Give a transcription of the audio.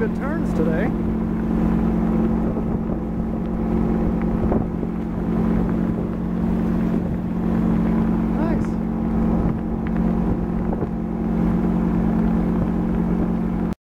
good turns today.